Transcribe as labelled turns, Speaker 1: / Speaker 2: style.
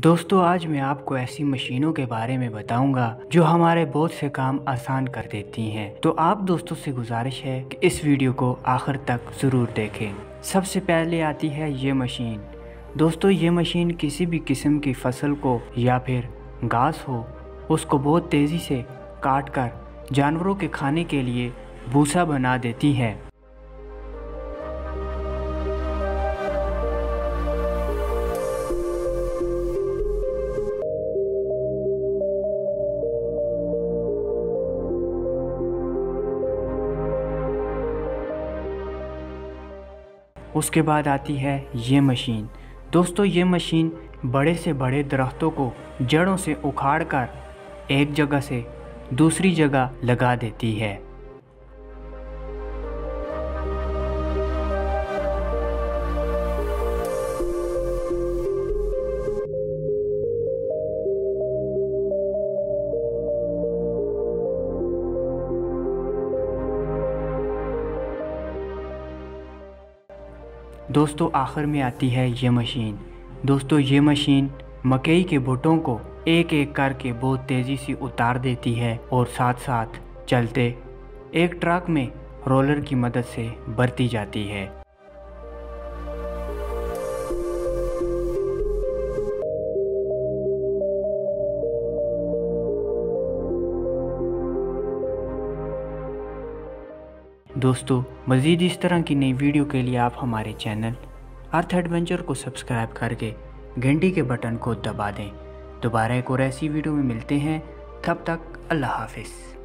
Speaker 1: दोस्तों, आज मैं आपको ऐसी मशीनों के बारे में बताऊँगा, जो हमारे बहुत से काम आसान कर देती हैं। तो आप दोस्तों से गुजारिश है कि इस वीडियो को आखिर तक ज़रूर देखें। सबसे पहले आती है ये मशीन। दोस्तों, ये मशीन किसी भी किस्म की फ़सल को या फिर घास हो, उसको बहुत तेज़ी से काट कर जानवरों के खाने के लिए भूसा बना देती है। उसके बाद आती है ये मशीन। दोस्तों, ये मशीन बड़े से बड़े दरख्तों को जड़ों से उखाड़ कर एक जगह से दूसरी जगह लगा देती है। दोस्तों, आखिर में आती है ये मशीन। दोस्तों, ये मशीन मकई के भुट्टों को एक एक करके बहुत तेज़ी से उतार देती है और साथ साथ चलते एक ट्रक में रोलर की मदद से बरती जाती है। दोस्तों, मज़ीद इस तरह की नई वीडियो के लिए आप हमारे चैनल अर्थ एडवेंचर को सब्सक्राइब करके घंटी के बटन को दबा दें। दोबारा एक और ऐसी वीडियो में मिलते हैं। तब तक अल्लाह हाफिज़।